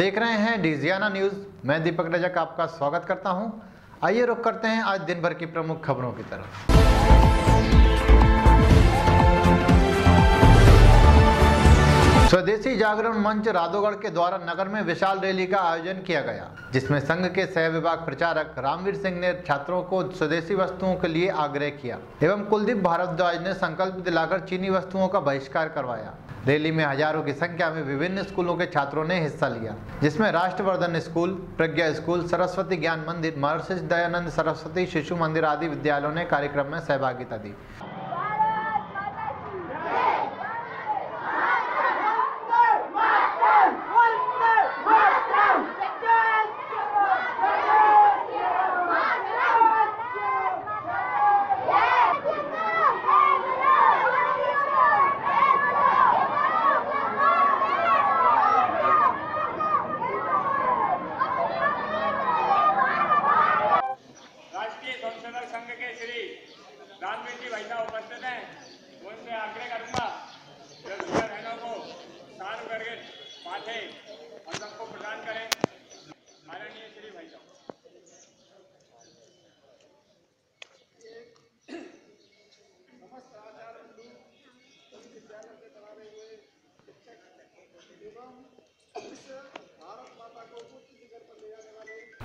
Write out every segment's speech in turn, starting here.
देख रहे हैं डिजियाना न्यूज़। मैं दीपक रजक, आपका स्वागत करता हूँ। आइए रुक करते हैं आज दिन भर की प्रमुख खबरों की तरफ़। स्वदेशी जागरण मंच राधोगढ़ के द्वारा नगर में विशाल रैली का आयोजन किया गया, जिसमें संघ के सह विभाग प्रचारक रामवीर सिंह ने छात्रों को स्वदेशी वस्तुओं के लिए आग्रह किया, एवं कुलदीप भारद्वाज ने संकल्प दिलाकर चीनी वस्तुओं का बहिष्कार करवाया। रैली में हज़ारों की संख्या में विभिन्न स्कूलों के छात्रों ने हिस्सा लिया, जिसमें राष्ट्रवर्धन स्कूल, प्रज्ञा स्कूल, सरस्वती ज्ञान मंदिर, महर्षि दयानंद सरस्वती शिशु मंदिर आदि विद्यालयों ने कार्यक्रम में सहभागिता दी राष्ट्रीय स्वयंसेवक संघ के श्री रामवीर जी भाई साहब उपस्थित हैं मैं उनसे आग्रह करूँगा जो सुबह बहनों को सार करके पाठे हम सबको प्रदान करें माननीय श्री भाई साहब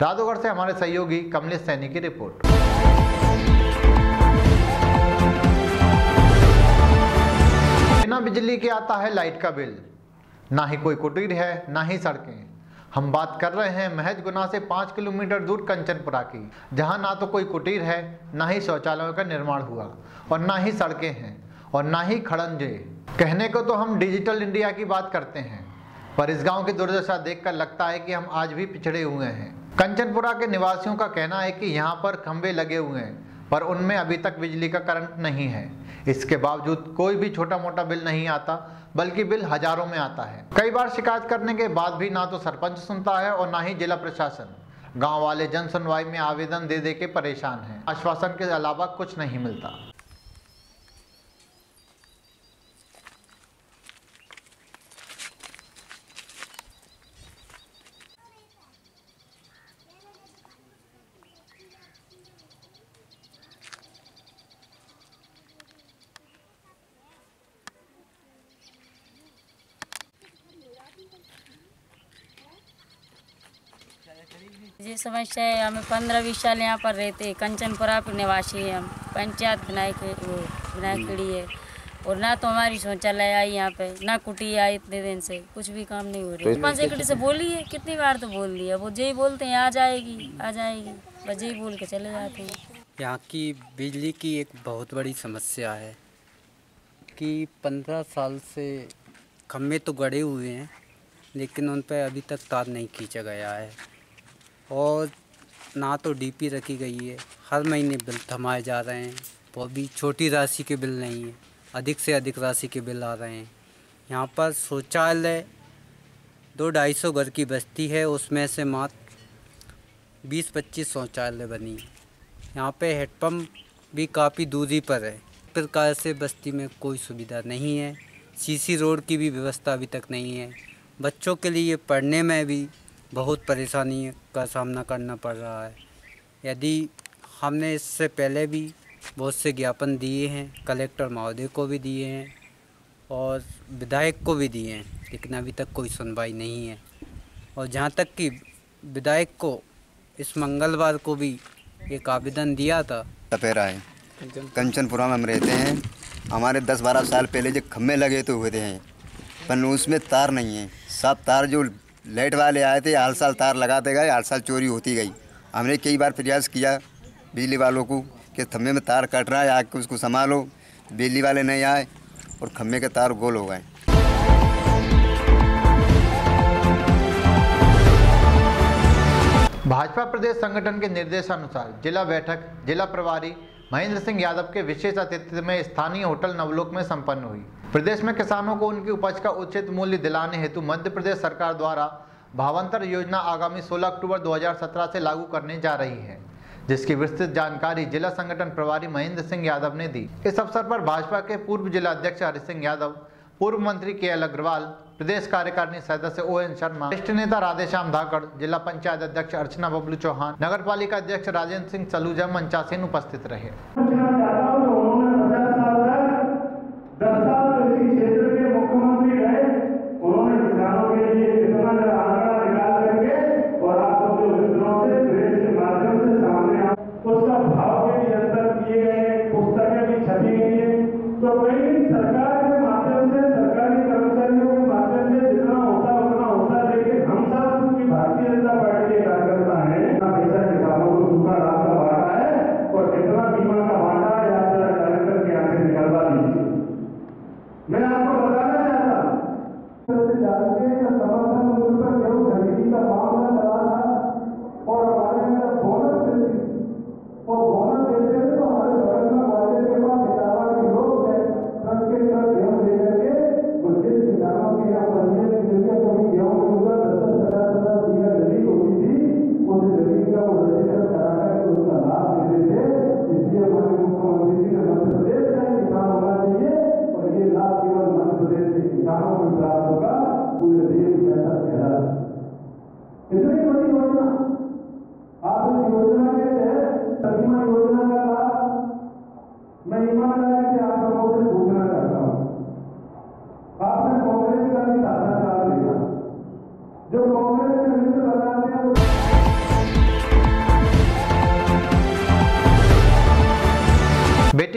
राधोगढ़ से हमारे सहयोगी कमलेश सैनी की रिपोर्ट। बिना बिजली के आता है लाइट का बिल। ना ही कोई कुटीर है, ना ही सड़कें। हम बात कर रहे हैं महज गुना से पाँच किलोमीटर दूर कंचनपुरा की, जहाँ ना तो कोई कुटीर है, ना ही शौचालयों का निर्माण हुआ, और ना ही सड़कें हैं, और ना ही खड़ंजे। कहने को तो हम डिजिटल इंडिया की बात करते हैं, पर इस गाँव की दुर्दशा देखकर लगता है कि हम आज भी पिछड़े हुए हैं। कंचनपुरा के निवासियों का कहना है कि यहाँ पर खंभे लगे हुए हैं, पर उनमें अभी तक बिजली का करंट नहीं है। इसके बावजूद कोई भी छोटा मोटा बिल नहीं आता, बल्कि बिल हज़ारों में आता है। कई बार शिकायत करने के बाद भी ना तो सरपंच सुनता है और ना ही जिला प्रशासन। गाँव वाले जन सुनवाई में आवेदन दे दे के परेशान हैं। आश्वासन के अलावा कुछ नहीं मिलता। समस्या है। हमें पंद्रह बीस साल यहाँ पर रहते हैं। कंचनपुरा पर निवासी हैं हम। पंचायत विनायक वो विनायकड़ी है। और ना तो हमारी शौचालय आई यहाँ पे ना कुटी आई इतने दिन से। कुछ भी काम नहीं हो रही। पाँच एकड़ी से बोली है कितनी बार तो बोल दिया। वो यही बोलते हैं आ जाएगी आ जाएगी। बस यही बोल के चले जाते हैं। यहाँ की बिजली की एक बहुत बड़ी समस्या है कि पंद्रह साल से खंभे तो गड़े हुए हैं लेकिन उन पर अभी तक तार नहीं खींचा गया है। और ना तो डीपी रखी गई है। हर महीने बिल थमाए जा रहे हैं। वो भी छोटी राशि के बिल नहीं है। अधिक से अधिक राशि के बिल आ रहे हैं। यहाँ पर शौचालय दो ढाई सौ घर की बस्ती है। उसमें से मात्र बीस पच्चीस शौचालय बनी है। यहाँ पे हेडपम्प भी काफ़ी दूरी पर है। प्रकार से बस्ती में कोई सुविधा नहीं है। सीसी रोड की भी व्यवस्था अभी तक नहीं है। बच्चों के लिए पढ़ने में भी बहुत परेशानी का सामना करना पड़ रहा है। यदि हमने इससे पहले भी बहुत से ज्ञापन दिए हैं कलेक्टर महोदय को भी दिए हैं और विधायक को भी दिए हैं लेकिन अभी तक कोई सुनवाई नहीं है। और जहाँ तक कि विधायक को इस मंगलवार को भी एक आवेदन दिया था। टपेरा है। कंचनपुरा। में हम रहते हैं। हमारे 10-12 साल पहले जो खंभे लगे तो हुए थे। पर उसमें तार नहीं है। सब तार जो लाइट वाले आए थे हर साल तार लगाते गए हर साल चोरी होती गई। हमने कई बार प्रयास किया बिजली वालों को कि खंभे में तार कट रहा है आके उसको संभालो, बिजली वाले नहीं आए और खंभे के तार गोल हो गए। भाजपा प्रदेश संगठन के निर्देशानुसार जिला बैठक, जिला प्रभारी महेंद्र सिंह यादव के विशेष अतिथि में स्थानीय होटल नवलोक में संपन्न हुई। प्रदेश में किसानों को उनकी उपज का उचित मूल्य दिलाने हेतु मध्य प्रदेश सरकार द्वारा भावांतर योजना आगामी 16 अक्टूबर 2017 से लागू करने जा रही है, जिसकी विस्तृत जानकारी जिला संगठन प्रभारी महेंद्र सिंह यादव ने दी। इस अवसर पर भाजपा के पूर्व जिला अध्यक्ष हरि सिंह यादव, पूर्व मंत्री के एल अग्रवाल, प्रदेश कार्यकारिणी सदस्य ओ एन शर्मा, वरिष्ठ नेता राधेश्याम धाकड़, जिला पंचायत अध्यक्ष अर्चना बबलू चौहान, नगर पालिका अध्यक्ष राजेंद्र सिंह सलूजा मंचासीन उपस्थित रहे।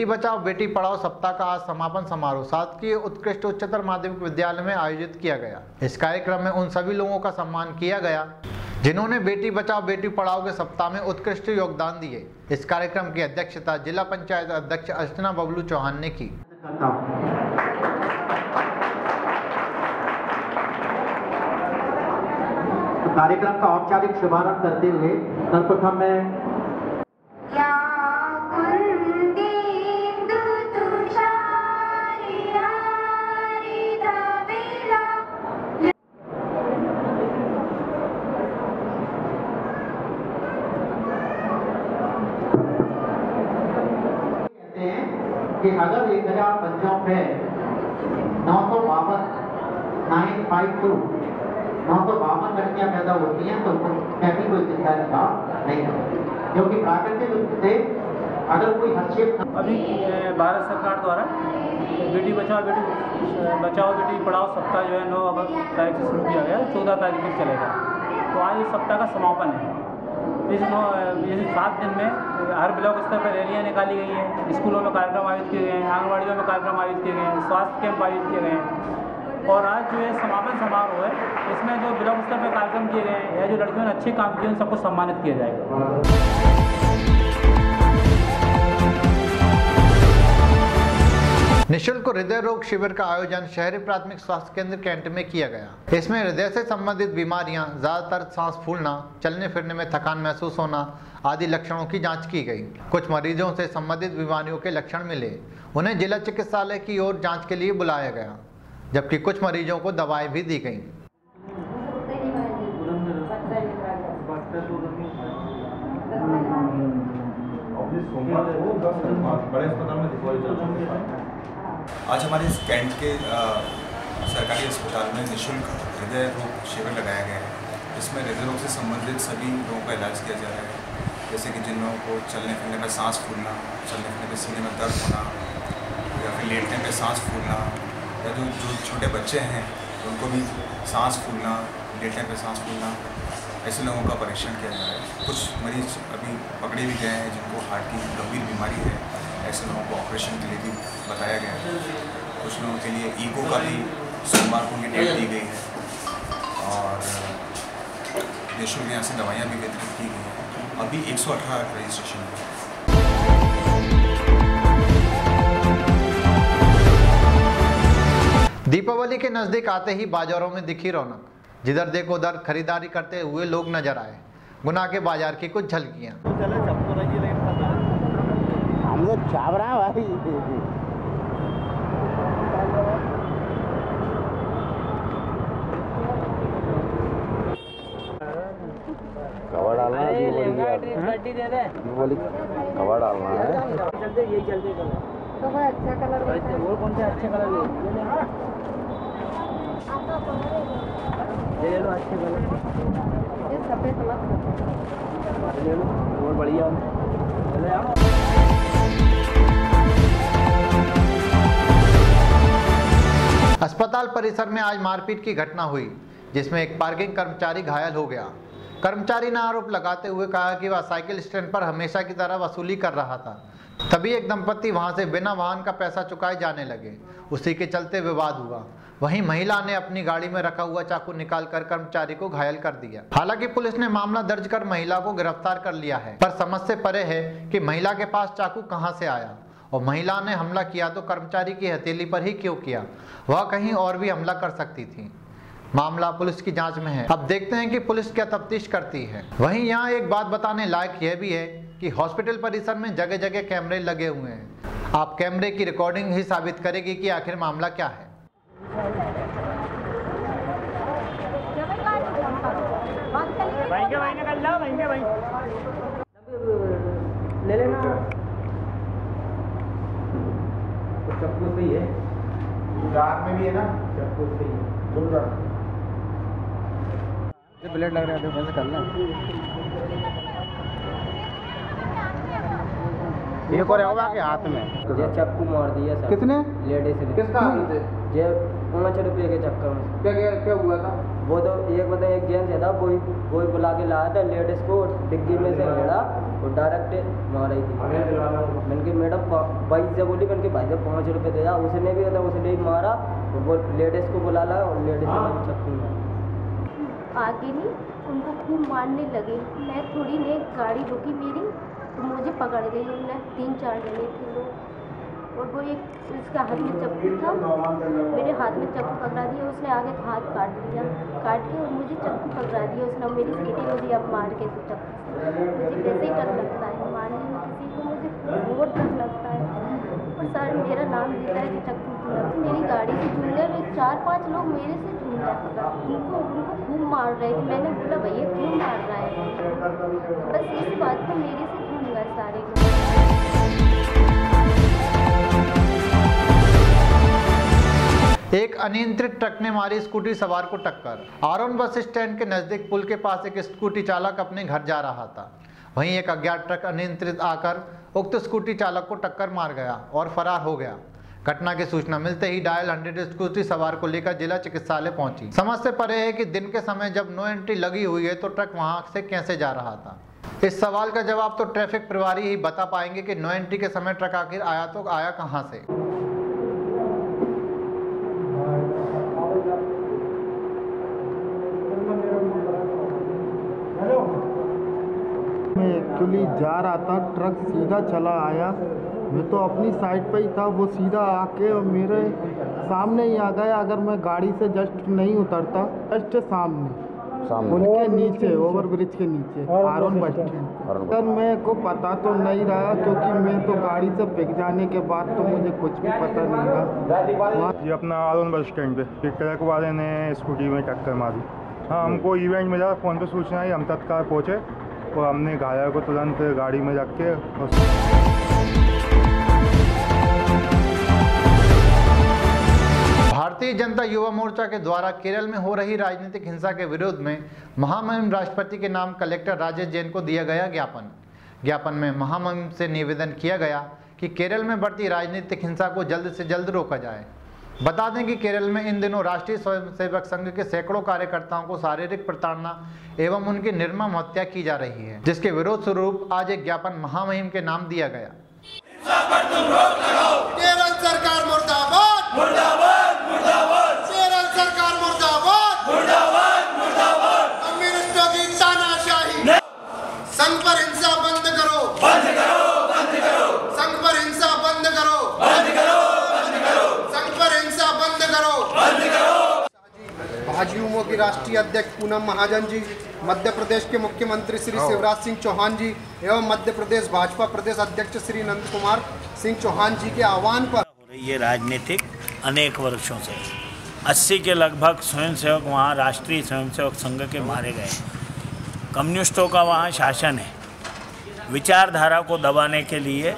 बचाओ, बेटी पढ़ाओ, सप्ताह का आज समापन समारोह। शासकीय उत्कृष्ट उच्चतर माध्यमिक विद्यालय में आयोजित किया गया। इस कार्यक्रम में उन सभी लोगों का सम्मान किया गया, जिन्होंने बेटी बचाओ, बेटी पढ़ाओ के सप्ताह में उत्कृष्ट योगदान दिए। इस कार्यक्रम की अध्यक्षता जिला पंचायत अध्यक्ष अर्चना बबलू चौहान ने की। कार्यक्रम का औपचारिक शुभारंभ करते हुए सर्वप्रथम मैं कि अगर एक हज़ार बच्चों पे नौ सौ बावन नाइन फाइव टू नौ सौ बावन लड़कियाँ पैदा होती हैं तो कभी कोई चिंता का नहीं है क्योंकि प्राकृतिक रूप से अगर कोई हस्तक्षेप अभी भारत सरकार द्वारा बेटी बचाओ बेटी बचाओ बेटी, पढ़ाओ सप्ताह जो है नौ अगस्त तारीख से शुरू किया गया चौदह तारीख तक चलेगा। तो आज इस सप्ताह का समापन है। इस सात दिन में हर ब्लॉक स्तर पर रैलियाँ निकाली गई हैं, स्कूलों में कार्यक्रम आयोजित किए गए हैं आंगनबाड़ियों में कार्यक्रम आयोजित किए गए हैं, स्वास्थ्य कैंप आयोजित किए गए हैं। और आज जो है समापन समारोह है, इसमें जो ब्लॉक स्तर पर कार्यक्रम किए गए हैं, या जो लड़कियों ने अच्छे काम किए उन सबको सम्मानित किया जाएगा। निशुल्क हृदय रोग शिविर का आयोजन शहरी प्राथमिक स्वास्थ्य केंद्र कैंट में किया गया। इसमें हृदय से संबंधित बीमारियाँ ज़्यादातर सांस फूलना चलने फिरने में थकान महसूस होना आदि लक्षणों की जाँच की गई। कुछ मरीजों से संबंधित बीमारियों के लक्षण मिले। उन्हें जिला चिकित्सालय की ओर जाँच के लिए बुलाया गया जबकि कुछ मरीजों को दवाएँ भी दी गईं। आज हमारे इस कैंट के अ, सरकारी अस्पताल में निशुल्क हृदय रोग शिविर लगाया गया है इसमें हृदय रोग से संबंधित सभी लोगों का इलाज किया जा रहा है। जैसे कि जिन लोगों को चलने फिरने में सांस फूलना चलने फिरने में सीने में दर्द होना या फिर लेटने में सांस फूलना या जो जो छोटे बच्चे हैं उनको भी सांस फूलना लेटने पर सांस फूलना ऐसे लोगों का परीक्षण किया जा रहा है। कुछ मरीज़ अभी पकड़े भी गए हैं जिनको हार्ट की गंभीर बीमारी है। ऐसे लोगों को ऑपरेशन के लिए भी बताया गया है। कुछ लोगों के लिए ईको का भी सोमवार को उनकी डेट दी गई है। और निःशुल्क यहाँ से दवाइयाँ भी वितरित की गई हैं। अभी 118 रजिस्ट्रेशन है। दीपावली के नज़दीक आते ही बाजारों में दिखी रौनक। जिधर देखो उधर खरीदारी करते हुए लोग नज़र आए। गुना के बाज़ार की कुछ झलकियाँ। हम लोग चावरा भाई। कवर डालना है दीपावली कवर डालना है। तो कोई अच्छा कलर वो कौन से अच्छे कलर ले? लो। अच्छे वाले ये सफ़ेद ले लो और बढ़िया। चले आओ। अस्पताल परिसर में आज मारपीट की घटना हुई, जिसमें एक पार्किंग कर्मचारी घायल हो गया। कर्मचारी ने आरोप लगाते हुए कहा कि वह साइकिल स्टैंड पर हमेशा की तरह वसूली कर रहा था। तभी एक दंपति वहाँ से बिना वाहन का पैसा चुकाए जाने लगे। उसी के चलते विवाद हुआ। वहीं महिला ने अपनी गाड़ी में रखा हुआ चाकू निकालकर कर्मचारी को घायल कर दिया। हालाँकि पुलिस ने मामला दर्ज कर महिला को गिरफ़्तार कर लिया है, पर समझ से परे है कि महिला के पास चाकू कहाँ से आया। और महिला ने हमला किया तो कर्मचारी की हथेली पर ही क्यों किया? वह कहीं और भी हमला कर सकती थी। मामला पुलिस की जाँच में है। अब देखते हैं कि पुलिस क्या तफ्तीश करती है। वहीं यहाँ एक बात बताने लायक यह भी है कि हॉस्पिटल परिसर में जगह जगह कैमरे लगे हुए हैं। आप कैमरे की रिकॉर्डिंग ही साबित करेगी कि आखिर मामला क्या है। भाई के भाई निकल लो भाई के भाई। ले लेना। तो चप्पू सही है? गुजरात में भी है ना? चप्पू सही है। ये ब्लेड लग रहा है तो कैसे करना ये को रहा के हाथ में। ये चक्कू मार दिया सर। कितने? लेडीज़ ने। किसका हाथ? से ये पाँच रुपये के चक्कर में। क्या क्या क्या हुआ था? वो तो एक बताए एक जेंट्स था कोई कोई बुला के लाया था लेडीज़ को डिग्गी में से लेड़ा और डायरेक्ट मार रही थी मैंने की मैडम भाई से बोली मैंने की भाई से पाँच रुपये दे उसने भी था उसने भी मारा तो वो लेडीज़ को बुला लाया और लेडीज़ ने भी चक्कू मारा। आगे नहीं उनको खूब मारने लगे। मैं थोड़ी ने गाड़ी रुकी मेरी तो मुझे पकड़ गई उन्होंने तीन चार जने थे लोग और वो एक उसका हाथ में चप्पू था, मेरे हाथ में चप्पू पकड़ा दिया, उसने आगे तो हाथ काट दिया काट के और मुझे चप्पू पकड़ा दिया, उसने मेरी सीटी मुझे अब मार के तो चप्पू। मुझे वैसे ही डर लगता है, मारने में किसी को मुझे बहुत डर लगता है। और सर मेरा नाम देता है कि चक्कू की लग मेरी गाड़ी से झूल गए चार पाँच लोग मेरे से झूल रहे पकड़ उनको उनको खूब मार रहे थे मैंने बोला, भैया, क्यों मार रहा है? बस इस बात पर मेरे से झूल गए सारे लोग। एक अनियंत्रित ट्रक ने मारी स्कूटी सवार को टक्कर। आरोन बस स्टैंड के नज़दीक पुल के पास एक स्कूटी चालक अपने घर जा रहा था। वहीं एक अज्ञात ट्रक अनियंत्रित आकर उक्त स्कूटी चालक को टक्कर मार गया और फरार हो गया। घटना की सूचना मिलते ही डायल हंड्रेड स्कूटी सवार को लेकर जिला चिकित्सालय पहुँची। समझ से परे है कि दिन के समय जब नो एंट्री लगी हुई है तो ट्रक वहाँ से कैसे जा रहा था। इस सवाल का जवाब तो ट्रैफ़िक प्रभारी ही बता पाएँगे कि नो एंट्री के समय ट्रक आखिर आया तो आया कहाँ से। मैं एक्चुअली जा रहा था ट्रक सीधा चला आया। मैं तो अपनी साइड पे ही था वो सीधा आके और मेरे सामने ही आ गया अगर मैं गाड़ी से जस्ट नहीं उतरता जस्ट सामने। उनके नीचे ओवर ब्रिज के नीचे आरोन बस स्टैंड सर मेरे को पता तो नहीं रहा क्योंकि मैं तो गाड़ी से पिक जाने के बाद तो मुझे कुछ भी पता नहीं रहा ये अपना आलोन बस स्टैंड पे फिर ट्रक वाले ने स्कूटी में टक्कर मारी। हाँ हमको इवेंट मिला फ़ोन पे सूचना आई हम तत्काल पहुँचे। और हमने घायल को तुरंत गाड़ी में रख के भारतीय जनता युवा मोर्चा के द्वारा केरल में हो रही राजनीतिक हिंसा के विरोध में महामहिम राष्ट्रपति के नाम कलेक्टर राजेश जैन को दिया गया ज्ञापन। ज्ञापन में महामहिम से निवेदन किया गया कि केरल में बढ़ती राजनीतिक हिंसा को जल्द से जल्द रोका जाए। बता दें कि केरल में इन दिनों राष्ट्रीय स्वयंसेवक संघ के सैकड़ों कार्यकर्ताओं को शारीरिक प्रताड़ना एवं उनकी निर्मम हत्या की जा रही है जिसके विरोध स्वरूप आज एक ज्ञापन महामहिम के नाम दिया गया। केरल सरकार मुर्दाबाद। मुर्दाबाद मुर्दाबाद। केरल सरकार मुर्दाबाद। मुर्दाबाद मुर्दाबाद। कम्युनिस्टों की तानाशाही। संघ पर हिंसा बंद करो बंद करो बंद करो संघ पर हिंसा बंद करो बंद करो बंद करो संघ पर हिंसा बंद करो बंद करो की राष्ट्रीय अध्यक्ष पूनम महाजन जी मध्य प्रदेश के मुख्यमंत्री श्री शिवराज सिंह चौहान जी एवं मध्य प्रदेश भाजपा प्रदेश अध्यक्ष श्री नंद कुमार सिंह चौहान जी के आह्वान पर ये राजनीतिक अनेक वर्षों से। 80 के लगभग स्वयंसेवक वहाँ राष्ट्रीय स्वयंसेवक संघ के मारे गए कम्युनिस्टों का वहाँ शासन है। विचारधारा को दबाने के लिए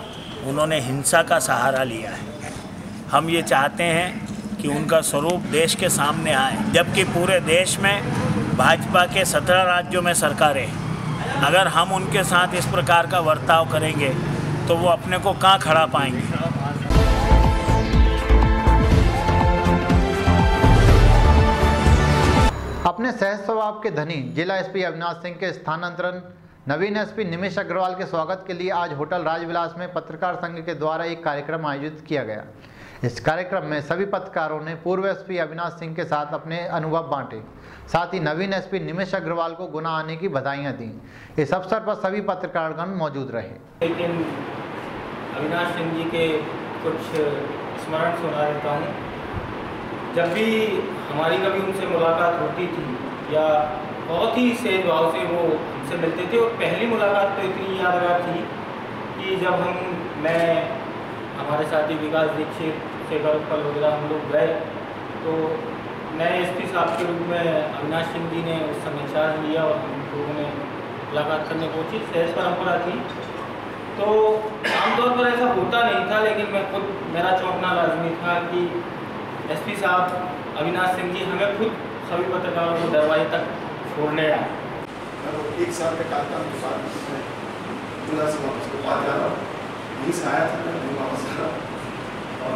उन्होंने हिंसा का सहारा लिया है। हम ये चाहते हैं कि उनका स्वरूप देश के सामने आए, जबकि पूरे देश में भाजपा के सत्रह राज्यों में सरकारें। अगर हम उनके साथ इस प्रकार का बर्ताव करेंगे तो वो अपने को कहाँ खड़ा पाएँगे अपने सहज स्वभाव के धनी, जिला एसपी अविनाश सिंह के स्थानांतरण, नवीन एसपी निमेश अग्रवाल के स्वागत के लिए आज होटल राजविलास में पत्रकार संघ के द्वारा एक कार्यक्रम आयोजित किया गया इस कार्यक्रम में सभी पत्रकारों ने पूर्व एसपी अविनाश सिंह के साथ अपने अनुभव बांटे। साथ ही नवीन एसपी निमेश अग्रवाल को गुना आने की बधाइयाँ दी। इस अवसर पर सभी पत्रकारगण मौजूद रहे। लेकिन अविनाश सिंह जी के कुछ स्मरण सुना देता हूँ। जब भी हमारी कभी उनसे मुलाकात होती थी या बहुत ही सहज भाव से वो हमसे मिलते थे, और पहली मुलाकात तो इतनी यादगार थी कि जब हम, मैं, हमारे साथी विकास दीक्षित शेखर पलवगरा हम लोग गए। तो नए एस पी साहब के रूप में अविनाश सिंह जी ने उस समय चार्ज लिया और हम लोगों ने मुलाकात करने पहुँची। सहज परम्परा थी। तो आमतौर पर ऐसा होता नहीं था, लेकिन मैं खुद, मेरा चौंकना लाजमी था कि एसपी साहब, अविनाश सिंह जी हमें खुद सभी पत्रकारों को दरवाजे तक छोड़ने आए। एक साल के कार्यकाल के बाद मैं जिला से वापस को बाद जा रहा हूँ यहीं से आया था, मैं वहीं वापस आ रहा और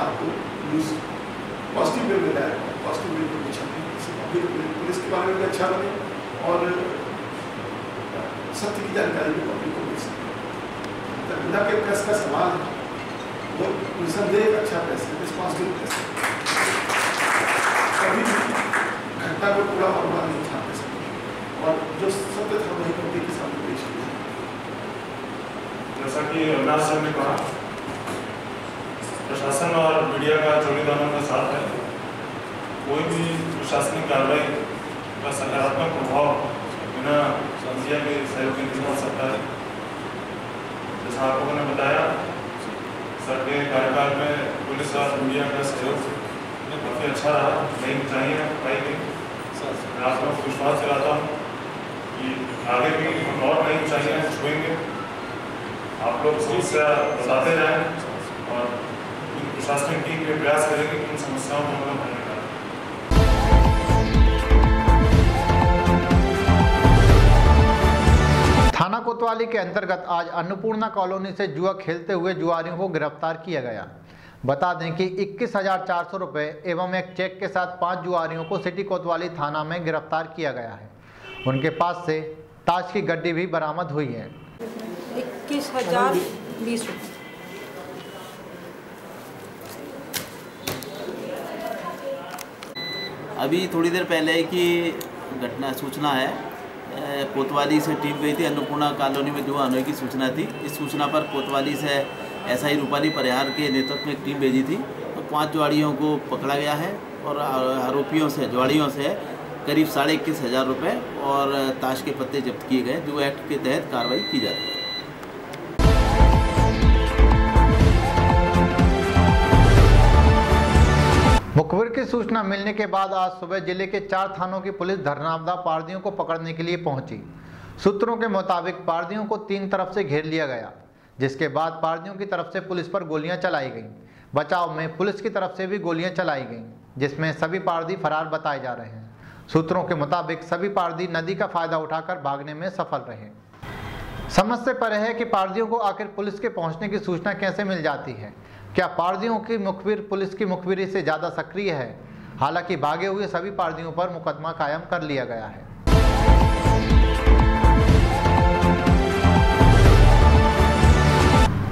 आपको न्यूज़ पॉजिटिव वे में लाए पॉजिटिव वे में इससे पुलिस के बारे में भी अच्छा बने और, सत्य की जानकारी भी पब्लिक को मिल सके। तकनीला के प्रेस का सवाल है। वो निसंदेह एक अच्छा प्रेस है रिस्पॉन्सिबल प्रेस कभी घटना को पूरा मामला नहीं छापे सकते। और जो सत्य था वही पब्लिक के सामने पेश किया जैसा कि अविनाश सर ने कहा प्रशासन और मीडिया का जोड़ी दानों का साथ है, कोई भी प्रशासनिक कार्रवाई का सकारात्मक प्रभाव बिना मीडिया के सहयोग के नहीं हो सकता है। जैसा आप लोगों ने बताया, सर के कार्यकाल में पुलिस और मीडिया का सहयोग काफ़ी अच्छा रहा। नई ऊंचाइयाँ पाई गई मैं लोगों को विश्वास दिलाता हूँ कि आगे भी हम और नई ऊंचाइयाँ छुएँगे। आप लोग समस्या बताते जाएँ। प्रशासनिक टीम ये प्रयास करेंगे कि उन समस्याओं को हम लोग थाना कोतवाली के अंतर्गत आज अन्नपूर्णा कॉलोनी से जुआ खेलते हुए जुआरियों को गिरफ़्तार किया गया। बता दें कि इक्कीस हज़ार चार सौ रुपये एवं एक चेक के साथ पाँच जुआरियों को सिटी कोतवाली थाना में गिरफ़्तार किया गया है। उनके पास से ताश की गड्डी भी बरामद हुई है। इक्कीस हज़ार बीस अभी थोड़ी देर पहले की घटना, सूचना है। कोतवाली से टीम गई थी अन्नपूर्णा कॉलोनी में जुआ होने की सूचना थी। इस सूचना पर कोतवाली से एसआई रूपाली परिहार के नेतृत्व में एक टीम भेजी थी। तो पाँच जुआड़ियों को पकड़ा गया है और आरोपियों से जुआड़ियों से करीब साढ़े इक्कीस हज़ार रुपये और ताश के पत्ते जब्त किए गए। जो एक्ट के तहत कार्रवाई की जा रही है। की सूचना मिलने के बाद आज सुबह ज़िले के चार थानों की पुलिस धरनावदा पारदियों को पकड़ने के लिए पहुँची। सूत्रों के मुताबिक पारदियों को तीन तरफ़ से घेर लिया गया, जिसके बाद पारदियों की तरफ़ से पुलिस पर गोलियाँ चलाई गईं। बचाव में पुलिस की तरफ़ से भी गोलियाँ चलाई गईं, जिसमें सभी पारदी फरार बताए जा रहे हैं। सूत्रों के मुताबिक सभी पारदी नदी का फ़ायदा उठाकर भागने में सफल रहे। समझ से परे है कि पारदियों को आखिर पुलिस के पहुँचने की सूचना कैसे मिल जाती है? क्या पारदियों की मुखबिर पुलिस की मुखबिरी से ज़्यादा सक्रिय है? हालाँकि भागे हुए सभी पारदियों पर मुकदमा कायम कर लिया गया है।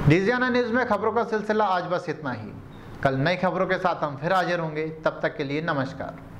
डिजियाना न्यूज़ में खबरों का सिलसिला आज बस इतना ही। कल नई खबरों के साथ हम फिर हाजिर होंगे। तब तक के लिए नमस्कार।